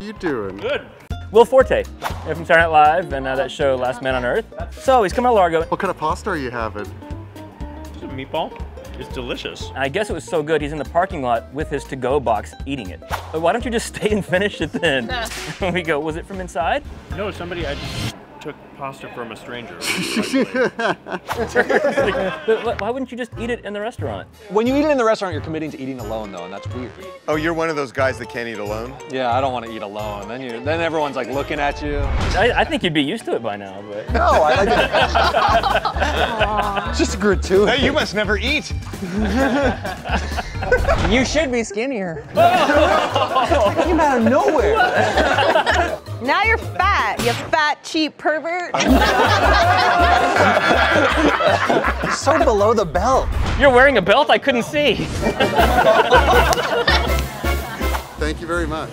you doing? Good. Will Forte, here from Saturday Night Live and uh, that show Last Man on Earth. So he's coming to Largo. What kind of pasta are you having? It's a meatball. It's delicious. And I guess it was so good, he's in the parking lot with his to-go box eating it. But why don't you just stay and finish it then? And we go, was it from inside? No, somebody I just took pasta from a stranger. But why wouldn't you just eat it in the restaurant? When you eat it in the restaurant, you're committing to eating alone though, and that's weird. Oh, you're one of those guys that can't eat alone? Yeah, I don't want to eat alone. Then you, then everyone's like looking at you. I, I think you'd be used to it by now, but. No, I like it. it's just gratuitous. Hey, you must never eat. You should be skinnier. Came out of nowhere. Now you're fat, you fat, cheap pervert. so below the belt. You're wearing a belt I couldn't see. Thank you very much.